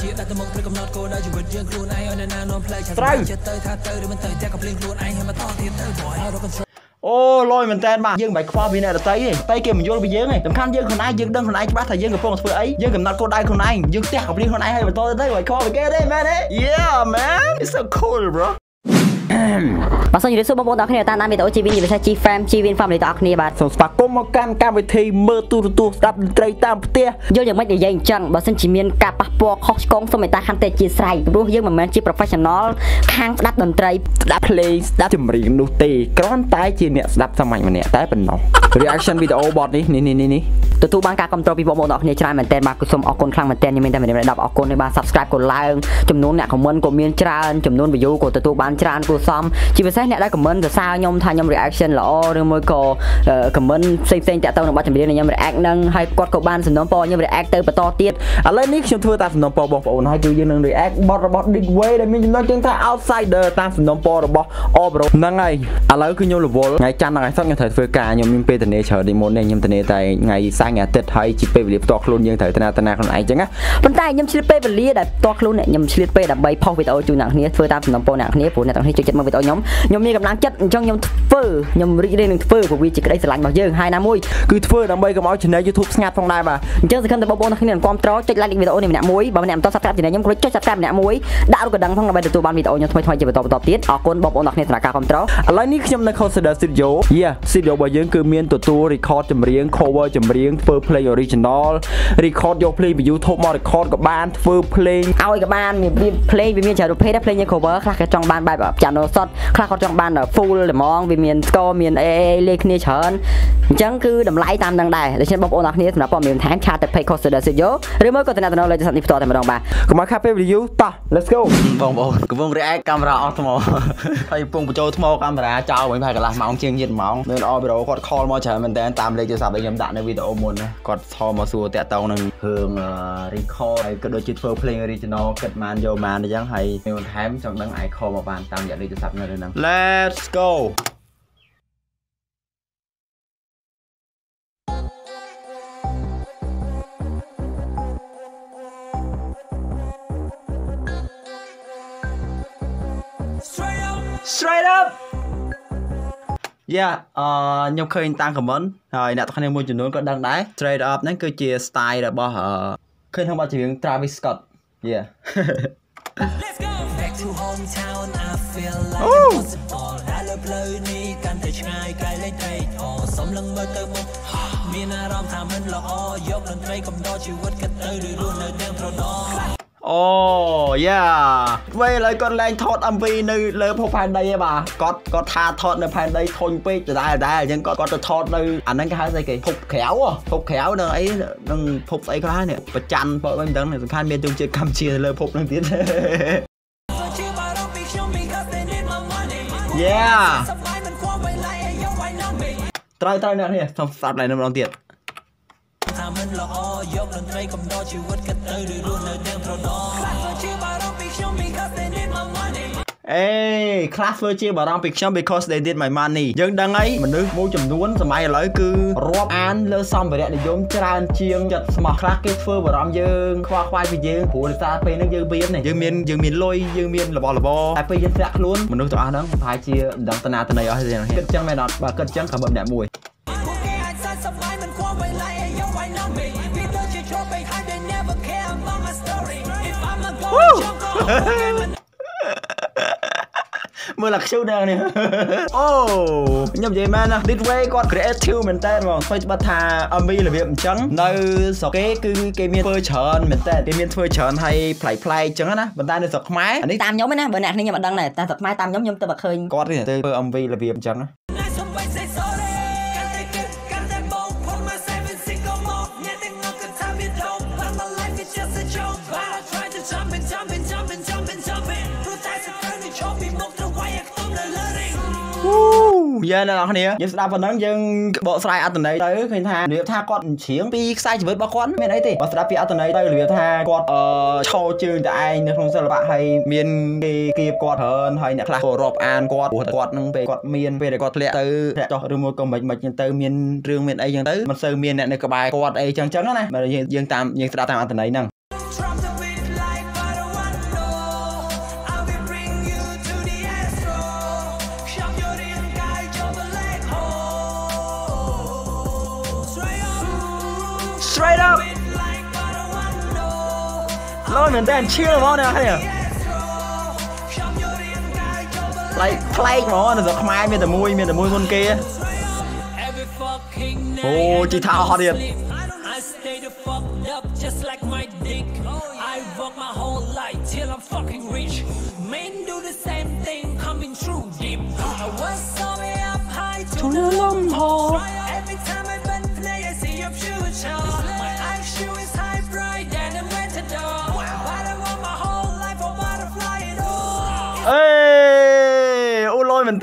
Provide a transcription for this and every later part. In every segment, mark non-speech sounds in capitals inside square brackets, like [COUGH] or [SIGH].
ជាដាក់ទៅមុខត្រូវកំណត់គោលដៅជីវិតយើងខ្លួនឯងឲ្យអ្នកណានាំផ្លូវឆាត្រូវចិត្តទៅថាទៅឬមិនទៅតែក៏ភ្លេងខ្លួនឯងឲ្យមកតទៀតទៅ boy out of control អូលយមែនតើបាទយើងមិនបាច់ខ្វល់ពីអ្នកដតីទេតែគេមិនយល់ពីយើងទេសំខាន់យើងខ្លួនឯងយើងដឹងខ្លួនឯងច្បាស់ថាយើងកំពុងធ្វើអីយើងកំណត់គោលដៅខ្លួនឯងយើងផ្ទះកំភ្លៀងខ្លួនឯងឲ្យបន្តទៅមិនបាច់ខ្វល់ពីគេទេមែនទេ Yeah man it's so cool bro បើសិនជាសួរបងប្អូនទាំងអស់គ្នាតាមដានវីដេអូជីវិនជាភាសា G Fam G Win Family ទាំងអស់គ្នាបាទសូមស្វាគមន៍មកកាន់កម្មវិធីមើលទូរទស្សន៍ស្ដាប់តន្ត្រីតាមផ្ទះយល់យ៉ាងម៉េចនិយាយអញ្ចឹងបើសិនជាមានការប៉ះពាល់ខុសឆ្គងសូមមេត្តាខន្តីអធិស្ឋានព្រោះយើងមិនមែនជា professional ខាងស្ដាប់តន្ត្រីស្ដាប់ភ្លេងស្ដាប់ចម្រៀងនោះទេគ្រាន់តែជាអ្នកស្ដាប់សាមញ្ញម្នាក់តែប៉ុណ្ណោះ reaction វីដេអូបតនេះនេះនេះនេះទទួលបានការគ្រប់គ្រងពីបងប្អូនទាំងអស់គ្នាច្រើនមែនទែនបាទគឺសូមអរគុណខ្លាំងមែនទែនខ្ញុំមានតែម្នាក់ម្នាក់10អរគុណហើយបាទ subscribe ក៏ឡើងចំនួនអ្នក comment ក៏មានច្រើនចំនួន view ក៏ទទួលបានច្រើនគួរសមជាពិសេសអ្នកដែល comment សរសើរខ្ញុំថាខ្ញុំ reaction ល្អឬមួយក៏ comment ផ្សេងផ្សេងៗតាក់ទងនឹងបទចម្រៀងដែលខ្ញុំ react នឹងហើយគាត់ក៏បានសំណូមពរខ្ញុំ react ទៅបន្តទៀតឥឡូវនេះខ្ញុំធ្វើតាមសំណុំពរបងប្អូនហើយគឺយើងនឹង react បទរបស់ Dick Way ដែលមានចំណុចជើងថា outsider តាមសំណុំពររបស់ Obro ហ្នឹងហើយឥឡូវគឺខ្ញុំរវល់ថ្ងៃច័ន្ទថ្ងៃសុក្រខ្ញុំត្រូវធ្វើការខ្ញុំមានពេលទនេច្រើននេះមុននេះខ្ញុំទនេតែថ្ងៃសៅរ៍ថ្ងៃអាទិត្យហើយជាពេលវេលាផ្ទាល់ខ្លួនយើងត្រូវតាតាខ្លួនឯងចឹងណាប៉ុន្តែខ្ញុំឆ្លៀតពេលវេលាដែលផ្ទាល់ខ្លួនអ្នកខ្ញុំឆ្លៀតពេលដើម្បីផុសវីដេអូជូនអ្នកគ្នាធ្វើតាមសំណពរអ្នកគ្នាព្រោះអ្នកទាំងនេះចូលចិត្តមើលវីដេអូខ្ញុំខ្ញុំមានកម្លាំងចិត្តអញ្ចឹងខ្ញុំធ្វើខ្ញុំរីករាយនឹងធ្វើព្រោះវាជាក្តីស្រឡាញ់របស់យើងហើយណាមួយគឺធ្វើដើម្បីកុំឲ្យ channel YouTube ស្ងាត់ផងដែរបាទអញ្ចឹងសង្ឃឹមតែបងប្អូនទាំងគ្នានឹងគាំទ្រចុច like វីដេអូនេះម្នាក់មួយបើម្នាក់មិនត subscribe ជិះខ្ញុំក៏ចុច subscribe ម្នាក់មួយដាក់រូបកណ្ដឹងផងដើម្បីទទួលបានវីដេអូខ្ញុំថ្មីៗជាបន្តបន្តទៀតអរគុណបងប្អូនទាំងគ្នាសម្រាប់ការគាំទ្រឥឡូវនេះខ្ញុំនៅ Consider Studio Yeah studio របស់យើងគឺមានទទួល record ចម្រៀង cover ចម្រៀងធ្វើ play original record យក play ពី YouTube មក record ក៏បានធ្វើ play ឲ្យក៏បានមាន play វាមានច្រើនប្រភេទដែរ play យើង cover ខ្លះគេចង់បានបែប piano សុទ្ធខ្លះគាត់ចង់បាន full ល្មងវាមាន score មានអេលេខគ្នាច្រើនអញ្ចឹងគឺតម្លៃតាមនឹងដែរដូច្នេះបងប្អូនទាំងគ្នាសម្រាប់ព័ត៌មានបន្ថែមឆាតទៅ page Consider Studio ឬមួយក៏តំណទៅលើទូរស័ព្ទនេះផ្ទាល់តែម្ដងបាទកុំឲ្យខាត់ពេល review តោះ let's go បងប្អូនកំពុង react កាមេរ៉ាអស់ថ្មហើយកំពុងបញ្ចូលថ្មកាមេរ៉ាចោលវិញប្រហែលកន្លះម៉ោងជាងទៀតម៉ោងនៅអបរោគាត់ call មកច្រើនមែនតើតាមលេខទូរស័ព្ទដែលខ្ញុំដាក់នៅវីដេអូមុនណាគាត់ថតមកសួរតាក់ទងនឹង រឿង record ហើយក៏ដូចជាធ្វើ play original គិតបានយកបានអញ្ចឹងហើយមានបន្ថែមចង់ដឹងអាច call មកបានតាមរយៈលេខទូរស័ព្ទនៅហ្នឹង Let's go straight up straight up យ៉ាអឺខ្ញុំឃើញតាម comment ហើយអ្នកទាំងគ្នាមួយចំនួនក៏ដឹងដែរ trade up ហ្នឹងគឺជា style របស់ឃើញក្នុងបទចម្រៀង Travis Scott យ៉ាអូផ្លូវនេះកាន់តែឆ្ងាយកាយលែងត្រេកអរសំឡឹងមើលទៅមុខមានអារម្មណ៍ថាមិនល្អយកតន្ត្រីកំដរជីវិតគិតទៅឬរស់នៅទាំងត្រណោ អូយ៉ាពេលឥឡូវគាត់ឡើងថត MV នៅលើភពផែនដីឯបាទគាត់គាត់ថាថតនៅផែនដីធុញពេកដដែលដែរអញ្ចឹងគាត់គាត់ទៅថតនៅអាហ្នឹងគេហៅស្អីគេភពក្រៅហ៎ភពក្រៅនឹងអីនឹងភពស្អីខ្លះនេះប្រច័នបើមិនដឹងសំខាន់មានទងជាតិកម្ពុជានៅលើភពហ្នឹងទៀតជាបារម្ភពីខ្ញុំ because they need my money Yeah សម្លាញ់មិនខ្វល់វិញ like hey yo I know me ត្រូវត្រូវអ្នកនេះសូមស្ដាប់ឡើងម្ដងទៀតថាមិនល្អយកតន្ត្រីកំដរជីវិតគិតទៅឬរស់នៅទាំងត្រ អេខ្លះធ្វើជាបារម្ភពីខ្ញុំ because they did my money យើងដឹងហើយមនុស្សមួយចំនួនសម័យឥឡូវគឺរាប់អានលើសម្ភារៈនិយមច្រើនជាងចិត្តស្មោះខ្លះគេធ្វើបារម្ភយើងខ្វល់ខ្វាយពីយើងព្រោះដោយសារពេលហ្នឹងយើងមាននេះយើងមានយើងមានលុយយើងមានរបស់របរតែពេលយើងធ្លាក់ខ្លួនមនុស្សទាំងអស់ហ្នឹងប្រហែលជាមិនដឹងតាណាតាណីអស់ទេគិតចឹងមែនអត់បើគិតចឹងក៏មិនម្នាក់មួយពួកគេអាចសើចស ម្លាញ់មិនខ្វល់វិញ like hey yo I know me ពីទៅជាជាប់ពេកហើយ they never care about my story if I'm a go jump មើលអាខ្ជូដែរនេះអូខ្ញុំនិយាយមែនណា This way គាត់ creative មែនតើហ្មងស្វ័យច្បាស់ថា MV របៀបអញ្ចឹងនៅស្រុកគេគឺគេមានធ្វើច្រើនមែនតើគេមានធ្វើច្រើនហើយប្លែកប្លែកអញ្ចឹងណាប៉ុន្តែនៅស្រុកខ្មែរអានេះតាមខ្ញុំឯណាបើអ្នកគ្នាខ្ញុំអត់ដឹងដែរតែស្រុកខ្មែរតាមខ្ញុំខ្ញុំទៅតែឃើញគាត់ទេទៅធ្វើ MV របៀបអញ្ចឹងណា យ៉ាអ្នកនរគ្នាយើងស្ដាប់ប៉ុណ្ណឹងយើងបកស្រាយអត្ថន័យទៅឃើញថារបៀបថាគាត់ច្រៀងពីខ្សែជីវិតរបស់គាត់មានអីទេបើស្ដាប់ពីអត្ថន័យទៅរបៀបថាគាត់អឺឈរជើងតែឯងនៅក្នុងសិល្បៈហើយមានគេគៀបគាត់ច្រើនហើយអ្នកខ្លះក៏រាប់អានគាត់ព្រោះតែគាត់នឹងពេលគាត់មានពេលដែលគាត់ធ្លាក់ទៅធ្លាក់ចុះឬមួយក៏មិនមិនចឹងទៅមានរឿងមានអីចឹងទៅមិនសូវមានអ្នកនៅក្បែរគាត់អីចឹងចឹងណាបើយើងយើងតាមយើងស្ដាប់តាមអត្ថន័យហ្នឹង straight up លយមែនតើ chill ហ្មងអ្នកនេះ like ប្លែកហ្មងនៅស្រុកខ្មែរមានតែមួយមានតែមួយមុនគេ Every fucking អូជីថាអស់ទៀត I stay the fucked up just like my dick. I work my whole life till I'm fucking rich. Men do the same thing, coming true deep. I was so way up high to the long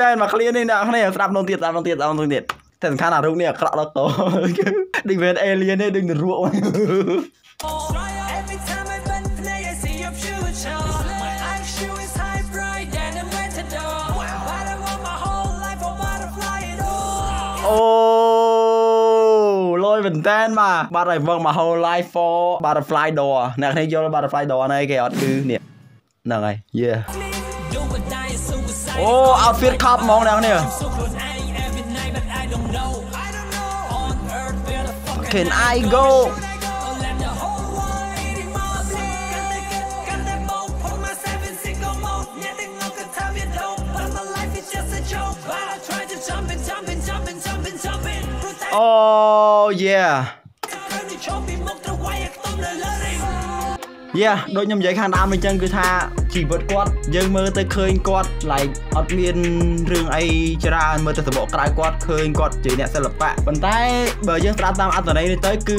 តើមកឃ្លានេះអ្នកគ្នាស្ដាប់នងទៀតស្ដាប់នងទៀតស្ដាប់នងទៀតតែសំខាន់អារូបនេះអាក្រក់ដល់តដូចមែន alien ទេដូចនរក Every time I bend play, I see your future. My IQ is high, bright, and I'm matador. But I want my whole life for butterfly it all. អូលយមែនតើមកបាត់ហើយវឹង my whole life for butterfly door អ្នកគ្នាយល់ butterfly door នេះគេអត់គឺនេះហ្នឹងហើយ yeah โอ้เอาฟิตครับมองแล้วเนี่ยเข็นไอโก้โอ้ yeah yeah ដូចខ្ញុំនិយាយខាងដើមអញ្ចឹងគឺថា ជីវិតគាត់យើងមើលទៅឃើញគាត់ like អត់មានរឿងអីច្រើនមើលទៅសម្បកក្រៅគាត់ឃើញគាត់ជាអ្នកសិល្បៈប៉ុន្តែបើយើងស្ដាប់តាមអត្ថន័យនេះទៅគឺ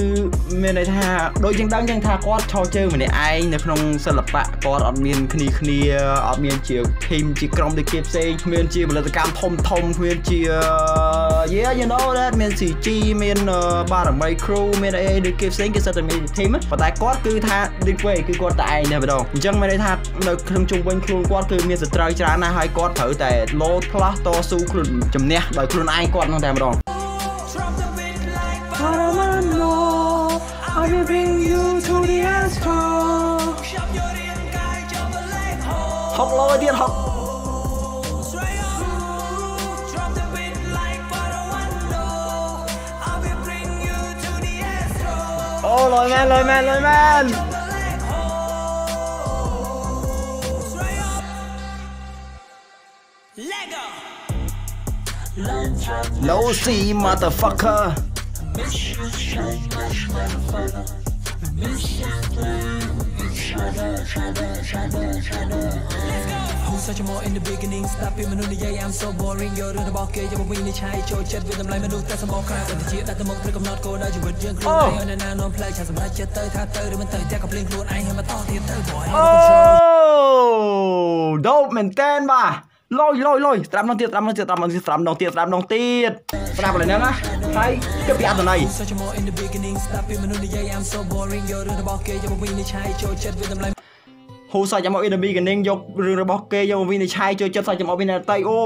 មានន័យថាដូចយើងដឹងចឹងថាគាត់ឈរជើងម្នាក់ឯងនៅក្នុងសិល្បៈគាត់អត់មានគ្នាគ្នាអត់មានជា team ជាក្រុមដូចគេផ្សេងគ្មានជាផលិតកម្មធំធំគ្មានជា yeah you know that មាន CG មានអឺបារមី crew មានអីដូចគេផ្សេងគេសិតតែមាន team ប៉ុន្តែគាត់គឺថា this way គឺគាត់តែឯងតែម្ដងអញ្ចឹងមានន័យថានៅក្នុងជុំវិញខ្លួនគាត់គឺមានសត្រូវច្រើនណាស់ហើយគាត់ត្រូវតែលោតផ្លាស់តស៊ូខ្លួនជំនះដោយខ្លួនឯងគាត់នោះតែម្ដង Drop the beat like Paramano I will bring you to the astro Shop your in guy, jump a leg hole ហុកលោទៀតហុក Straight up Drop the beat like Paramano I will bring you to the astro អូលយមែនលយមែនលយមែន Long time no see motherfucker Who's such a more in the beginning Stop ពីមនុស្សនិយាយ I'm so boring យករឿងរបស់គេយកមកវិនិច្ឆ័យចូលចិត្តវាតម្លៃមនុស្សតែសម្បកក្រៅបន្តិចដាក់ទៅមុខត្រូវកំណត់គោលដៅជីវិតយើងខ្លួនឯងឲ្យអ្នកណានាំផ្លូវឆាសម្រាប់ចិត្តទៅថាទៅឬមិនទៅតែក៏ភ្លេងខ្លួនឯងឲ្យមកតទៀតទៅ boy អូ dope មែនតើបាទ លយលយលយស្ដាប់នងទៀតស្ដាប់នងទៀតស្ដាប់នងទៀតស្ដាប់នងទៀតស្ដាប់នងទៀតស្ដាប់ឥឡូវហ្នឹងណាហើយគិតពីអត្ថន័យ Such a more in the beginning Stop ពីមនុស្សនិយាយ I'm so boring យករឿងរបស់គេយកមកវិនិច្ឆ័យចូលចិត្តវាតម្លៃ ហូសាច់ចាំមកអ៊ីនប៊ីក寧យករឿងរបស់គេយកមកវិនិច្ឆ័យចូលចិត្តសាច់ចាំមកវិនិច្ឆ័យអូ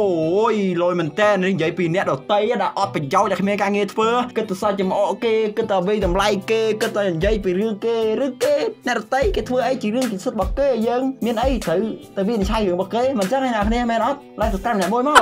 យលយមែនតើនេះនិយាយពីអ្នកដតីដែលអត់ប្រយោជន៍ដែលគ្មានការងារធ្វើគិតទៅសាច់ចាំមកគេគិតតែវិតម្លៃគេគិតតែនិយាយពីរឿងគេឬគេអ្នកដតីគេធ្វើអីជារឿងជាសិទ្ធិរបស់គេយើងមានអីត្រូវតែវិនិច្ឆ័យរឿងរបស់គេមិនចឹងឯណាគ្នាមែនអត់ឡើងទៅតាមអ្នកមួយមក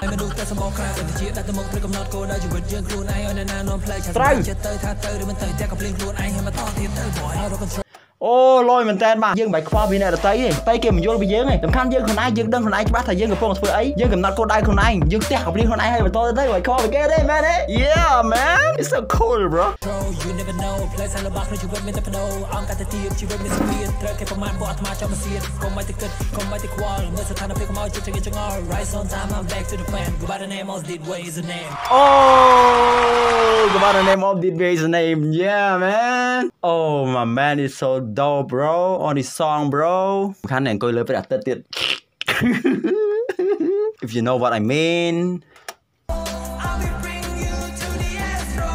ឲ្យមនុស្សតែសម្បកក្រៅបន្តិចដាក់ទៅមុខត្រូវកំណត់គោលដៅជីវិតយើងខ្លួនឯងឲ្យអ្នកណានាំផ្លូវឆាសម្រាប់ចិត្តទៅថាទៅឬមិនទៅតែក៏ភ្លេងខ្លួនឯងឲ្យមកតទៀតទៅ boy out of control អូលយមែនតើបាទយើងមិនបាច់ខ្វល់ពីអ្នកដតីទេតែគេមិនយល់ពីយើងទេសំខាន់យើងខ្លួនឯងយើងដឹងខ្លួនឯងច្បាស់ថាយើងកំពុងធ្វើអីយើងកំណត់គោលដៅខ្លួនឯងយើងផ្ទះកំព្រៀងខ្លួនឯងឲ្យបន្តទៅទៅបាច់ខ្វល់ពីគេទេមែនទេ Yeah man it's so cool bro control you never know ផ្លែសាឡបាក់ក្នុងជីវិតមានតែបដូរអង្គកាត់ទៅទៀតជីវិតមានស្ពានត្រូវគេប្រមាណពួកអាត្មាចង់មកសៀតកុំឲ្យតែគិតកុំឲ្យតែខ្វល់មើលស្ថានភាពកុំឲ្យចិត្តចង្អល់ rise on time I'm back to the plan go by the name of did way is the name Oh, about the name of the bass name. Yeah, man. Oh, my man is so dope, bro. On this song, bro. ខានអ្នកអង្គុយលើព្រះអាទិត្យទៀត [LAUGHS] If you know what I mean. I will bring you to the astro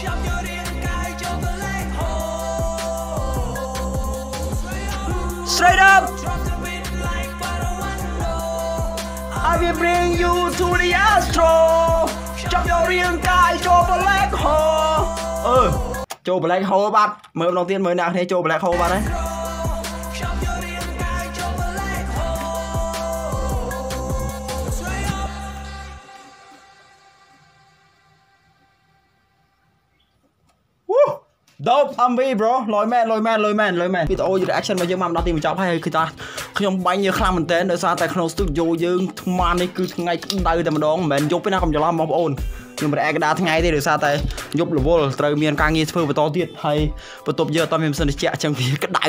shop your in guy jump a leg hole Straight up, drop the beat like Paramano I will bring you to the astro. ចាប់យករៀងកាយចូល black hole អឺ ចូល black hole បាត់មើលម្ដងទៀតមើលអ្នកគ្នាចូល black hole បាត់ហើយ shop your in guy jump a leg hole straight up វូ MV bro លយមែនលយមែនលយមែនលយមែនវីដេអូ reaction របស់យើងមកដល់ទីបញ្ចប់ហើយគឺថាខ្ញុំបាញ់ញើខ្លាំងមែនតើដោយសារតែក្នុង studio យើងថ្មនេះគឺថ្ងៃក្តៅតែម្ដងមិនមែនយប់ទេណាកុំច្រឡំបងប្អូន ខ្ញុំមិនអាចកដាថ្ងៃទេដោយសារតែយប់រវល់ត្រូវមានការងារធ្វើបន្តទៀតហើយបន្ទប់យើងអត់មានម៉ាស៊ីនត្រជាក់អញ្ចឹងវាក្តៅ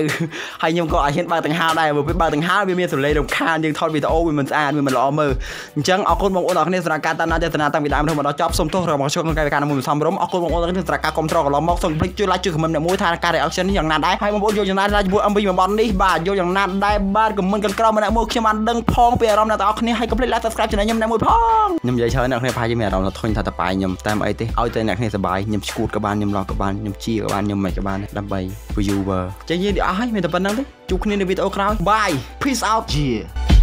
ហើយខ្ញុំក៏អាចហ៊ានបើកទាំងហាលដែរព្រោះពេលបើកទាំងហាលវាមានសលេងរំខានយើងថតវីដេអូវាមិនស្អាតវាមិនល្អមើលអញ្ចឹងអរគុណបងប្អូនអរគ្នាសម្រាប់ការតាមដានទស្សនាតាំងពីដើមរហូតមកដល់ចប់សូមទោសរបស់ខ្ញុំក្នុងកាយវិការមួយសំរុំអរគុណបងប្អូនអរគ្នាសម្រាប់ការគ្រប់គ្រងកន្លងមកសូមភ្លេចជួយ like ជួយ comment អ្នកមួយថាការ reaction នេះយ៉ាងណាដែរហើយបងប្អូនយកយ៉ាងណាដែរជាមួយ MV មួយបទនេះបាទយកយ៉ាងណាដែរបាទ comment កាន់ក្រោមម្នាក់មួយខ្ញុំបានដឹងផងពីអារម្មណ៍អ្នកទាំងអស់គ្នាហើយកុំភ្លេច like subscribe ជម្រាបខ្ញុំអ្នកមួយផងខ្ញុំនិយាយច្រើនអ្នកគ្នាប្រហែលជាមានអារម្មណ៍ថាធុញថាតបាយខ្ញុំតែមិនអីទេឲ្យតែអ្នកគ្នាសប្បាយខ្ញុំឈួតក៏បានខ្ញុំឡោះក៏បានខ្ញុំជាក៏បានខ្ញុំមិនក៏បានដើម្បី viewer ចេះនិយាយអស់ហើយមានតែប៉ុណ្្នឹងទេជួបគ្នានៅវីដេអូក្រោយ bye peace out ជា